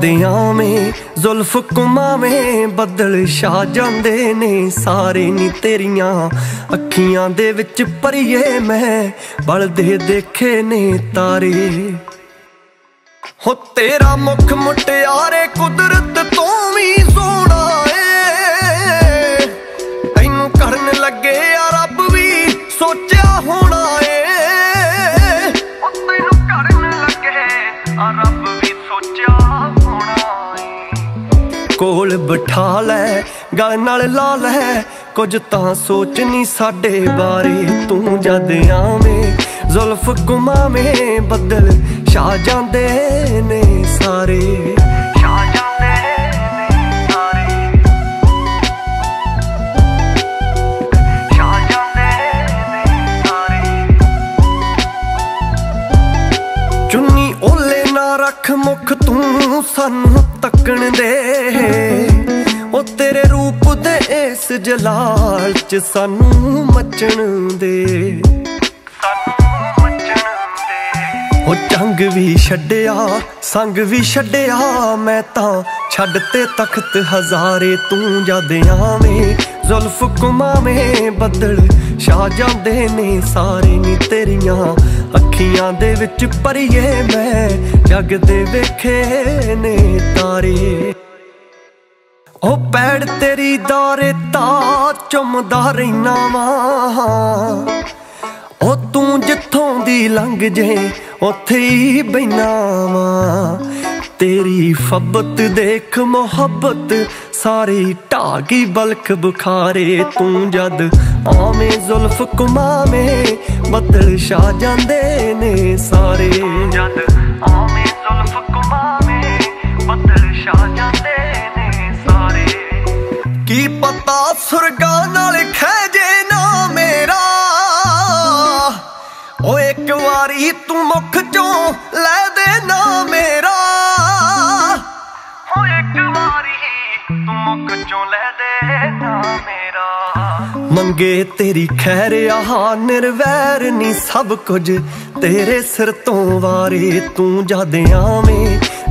ਤੂੰ ਜਦ ਜ਼ੁਲਫ ਕੁਮਾਵੇਂ ਬੱਦਲ ਛਾ ਜਾਂਦੇ ਨੇ ਸਾਰੇ ਨੀ ਤੇਰੀਆਂ ਅੱਖੀਆਂ ਦੇ ਵਿੱਚ ਪਰੀਏ ਮੈਂ, ਬਲਦੇ ਦੇਖੇ ਨੇ ਤਾਰੇ। ਹੋ ਤੇਰਾ ਮੁਖ ਮੁਟਿਆਰੇ ਕੁਦਰਤ ਤੋਂ ਵੀ ਸੋਹਣਾ ਕੋਲ ਬਿਠਾ ਲੈ, ਗਲ ਨਾਲ ਲਾ ਲੈ। ਕੁਝ ਤਾਂ ਸੋਚ ਨਹੀਂ ਸਾਡੇ ਬਾਰੇ, ਤੂੰ ਜਦ ਆਵੇਂ, ਜ਼ੁਲਫ ਗੁਮਾਵੇਂ ਬੱਦਲ ਛਾ ਜਾਂਦੇ ਨੇ ਸਾਰੇ। ਮੁਖ ਤੂੰ ਸਾਨੂੰ ਤੱਕਣ ਦੇ। ਉਹ ਤੇਰੇ ਰੂਪ ਦੇ ਇਸ ਜਲਾਲ ਚ ਸਾਨੂੰ ਮੱਚਣ ਦੇ। ਉਹ ਜੰਗ ਵੀ ਛੱਡਿਆ, ਸੰਗ ਵੀ ਛੱਡਿਆ, ਮੈਂ ਤਾਂ ਛੱਡ ਤੇ ਤਖਤ ਹਜ਼ਾਰੇ ਤੂੰ ਜਦ ਆਵੇਂ। ਜ਼ੁਲਫ ਕੁਮਾਵੇਂ ਬੱਦਲ ਛਾ ਜਾਂਦੇ ਨੇ ਸਾਰੇ ਨੀ ਤੇਰੀਆਂ। ਅੱਖੀਆਂ ਦੇ ਵਿੱਚ ਪਰੀਏ ਮੈਂ, ਜਗ ਦੇ ਵੇਖੇ ਨੇ ਤਾਰੇ। ਉਹ ਪੈੜ ਤੇਰੀ ਦਾਰੇ ਤਾਂ ਚੁੰਮਦਾ ਰਹਿਣਾ ਵਾ। ਉਹ ਤੂੰ ਜਿੱਥੋਂ ਦੀ ਲੰਘ ਜੇ, ਉੱਥੇ ਹੀ ਬੈਨਾ ਵਾ। ਤੇਰੀ ਫੱਬਤ ਦੇਖ ਮੁਹੱਬਤ, ਸਾਰੀ ਢਾਗੀ ਬਲਖ ਬੁਖਾਰੇ ਤੂੰ ਜਦ ਆਵੇਂ ਜ਼ੁਲਫ ਕੁਮਾਵੇਂ ਬੱਦਲ ਛਾ ਜਾਂਦੇ ਨੇ ਸਾਰੇ। ਜਦ ਆਵੇਂ ਜ਼ੁਲਫ ਕੁਮਾਵੇਂ ਬੱਦਲ ਛਾ ਜਾਂਦੇ ਨੇ ਸਾਰੇ। ਕੀ ਪਤਾ ਸੁਰਗਾਂ ਨਾਲ ਖੈਜੇ ਨਾ ਮੇਰਾ? ਓ ਇੱਕ ਵਾਰੀ ਤੂੰ ਮੁਖ ਚੋਂ ਲੈ ਦੇ ਨਾ ਮੇਰਾ। ਓ ਇੱਕ ਵਾਰੀ ਤੂੰ ਮੁਖ ਚੋਂ ਲੈ ਦੇ ਮੰਗੇ ਤੇਰੀ ਖੈਰ, ਆਹ ਨਿਰਵੈਰ ਨਹੀਂ ਸਭ ਕੁਝ। ਤੇਰੇ ਸਿਰ ਤੋਂ ਵਾਰੇ ਤੂੰ ਜਦ ਆਵੇਂ,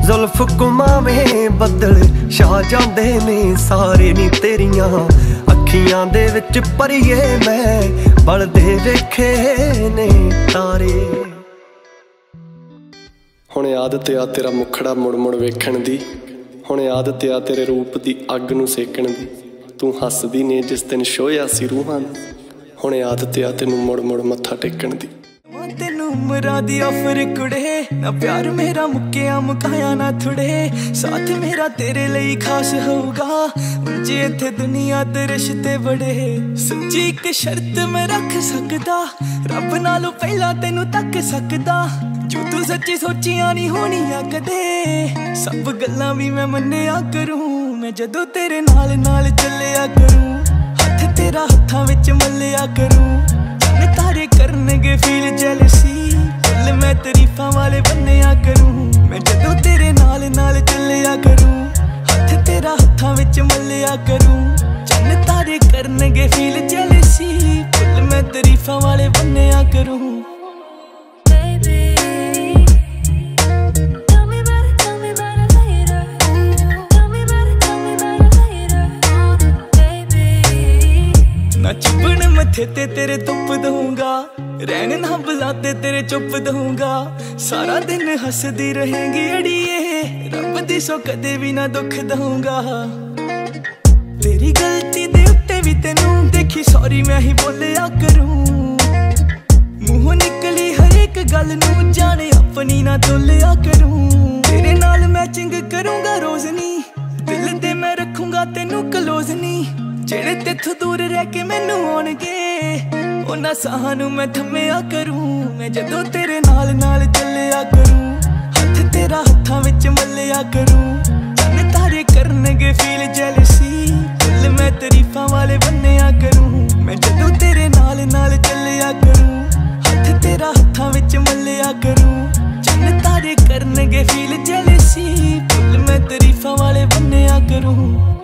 ਜ਼ੁਲਫ ਕੁਮਾਵੇਂ ਬੱਦਲ ਛਾ ਜਾਂਦੇ ਨੇ ਸਾਰੇ ਨੀ ਤੇਰੀਆਂ। ਅੱਖੀਆਂ ਦੇ ਵਿੱਚ ਪਰੀਏ ਮੈਂ, ਬਲਦੇ ਵੇਖੇ ਨੇ ਤਾਰੇ। ਹੁਣ ਆਦਤ ਆ ਤੇਰਾ ਮੁਖੜਾ ਮੁੜ ਮੁੜ ਵੇਖਣ ਦੀ, ਹੁਣ ਆਦਤ ਆ ਤੇਰੇ ਰੂਪ ਦੀ ਅੱਗ ਨੂੰ ਸੇਕਣ ਦੀ। ਤੂੰ ਹੱਸਦੀ ਨੇ ਜਿਸ ਦਿਨ ਸੋਇਆ ਸੀ ਰੂਹਾਂ ਨੂੰ। ਹੁਣ ਆਦਤ ਆ ਤੈਨੂੰ ਮੁੜ ਮੁੜ ਮੱਥਾ ਟੇਕਣ ਦੀ। ਮਾਂ ਤੈਨੂੰ ਉਮਰਾਂ ਦੀ ਆਫਰ ਕੁੜੇ, ਨਾ ਪਿਆਰ ਮੇਰਾ ਮੁੱਕਿਆ, ਮੁਕਾਇਆ ਨਾ ਥੁੜੇ। ਸਾਥ ਮੇਰਾ ਤੇਰੇ ਲਈ ਖਾਸ ਹੋਊਗਾ। ਜੇ ਇੱਥੇ ਦੁਨੀਆ ਤੇ ਰਿਸ਼ਤੇ ਬੜੇ ਸੱਚੀ ਇੱਕ ਸ਼ਰਤ ਮੈਂ ਰੱਖ ਸਕਦਾ। ਰੱਬ ਨਾਲੋਂ ਪਹਿਲਾਂ ਤੈਨੂੰ ਤੱਕ ਸਕਦਾ। ਜੋ ਤੂੰ ਸੱਚੀ ਸੋਚੀਆਂ ਨਹੀਂ ਹੋਣੀਆਂ ਕਦੇ। ਸਭ ਗੱਲਾਂ ਵੀ ਮੈਂ ਮੰਨਿਆ ਕਰੂੰ। ਮੈਂ ਜਦੋਂ ਤੇਰੇ ਨਾਲ ਨਾਲ ਚੱਲਿਆ ਕਰੂੰ, ਹੱਥ ਤੇਰਾ ਹੱਥਾਂ ਵਿੱਚ ਮੱਲਿਆ ਕਰੂੰ। ਚੰਨ ਤਾਰੇ ਕਰਨਗੇ ਫੀਲ ਜੈਲਸੀ ਫੁੱਲ ਮੈਂ ਤਾਰੀਫਾਂ ਵਾਲੇ ਬੰਨਿਆ ਕਰੂੰ। ਮੈਂ ਜਦੋਂ ਤੇਰੇ ਨਾਲ ਨਾਲ ਚੱਲਿਆ ਕਰੂੰ, ਹੱਥ ਤੇਰਾ ਹੱਥਾਂ ਵਿੱਚ ਮੱਲਿਆ ਕਰੂੰ। ਚੰਨ ਤਾਰੇ ਕਰਨਗੇ ਫੀਲ ਜੈਲਸੀ ਫੁੱਲ ਮੈਂ ਤਾਰੀਫਾਂ ਵਾਲੇ ਬੰਨਿਆ ਕਰੂੰ। ਮੱਥੇ ਤੇ ਤੇਰੇ ਧੁੱਪ ਦਊਂਗਾ। ਰਹਿਣ ਨਾ ਬੁਲਾਤੇ ਤੇਰੇ ਚੁੱਪ ਦਊਂਗਾ। ਸਾਰਾ ਦਿਨ ਹੱਸਦੀ ਰਹੇਂਗੀ ਅੜੀਏ। ਰੱਬ ਦੀ ਸੋ ਕਦੇ ਵੀ ਨਾ ਦੁੱਖ ਦਊਂਗਾ। ਤੇਰੀ ਗਲਤੀ ਦੇ ਉੱਤੇ ਵੀ ਤੈਨੂੰ ਦੇਖੀ ਸੌਰੀ ਮੈਂ ਹੀ ਬੋਲਿਆ ਕਰੂੰ। ਮੂੰਹੋਂ ਨਿਕਲੀ ਹਰ ਇੱਕ ਗੱਲ ਨੂੰ ਜਾਣੇ, ਆਪਣੀ ਨਾ ਤੋਲਿਆ ਕਰੂੰ। ਤੇਰੇ ਨਾਲ ਮੈਚਿੰਗ ਕਰੂੰਗਾ ਰੋਜ਼ ਨੀ। ਦਿਲ ਤੇ ਮੈਂ ਰੱਖੂੰਗਾ ਤੈਨੂੰ ਕਲੋਜ਼ ਨੀ। ਜਿਹੜੇ ਤੇਥੋਂ ਦੂਰ ਰਹਿ ਕੇ ਮੈਨੂੰ ਆਉਣਗੇ ਉਹਨਾਂ ਸਾਹਾਂ ਨੂੰ ਮੈਂ ਥੰਮਿਆ ਕਰੂੰ, ਮੈਂ ਜਦੋਂ ਤੇਰੇ ਨਾਲ ਨਾਲ ਚੱਲਿਆ ਕਰੂੰ, ਹੱਥ ਤੇਰਾ ਹੱਥਾਂ ਵਿੱਚ ਮੱਲਿਆ ਕਰੂੰ ਚੰਨ ਤਾਰੇ ਕਰਨਗੇ ਫੀਲ ਜੈਲਸੀ ਫੁੱਲ ਮੈਂ ਤਾਰੀਫਾਂ ਵਾਲੇ ਬੰਨਿਆ ਕਰੂੰ, ਮੈਂ ਜਦੋਂ ਤੇਰੇ ਨਾਲ ਨਾਲ ਚੱਲਿਆ ਕਰੂੰ, ਹੱਥ ਤੇਰਾ ਹੱਥਾਂ ਵਿੱਚ ਮੱਲਿਆ ਕਰੂੰ ਚੰਨ ਤਾਰੇ ਕਰਨਗੇ ਫੀਲ ਜੈਲਸੀ ਫੁੱਲ ਮੈਂ ਤਰੀਫਾਂ ਵਾਲੇ ਬੰਨਿਆ ਕਰੂੰ।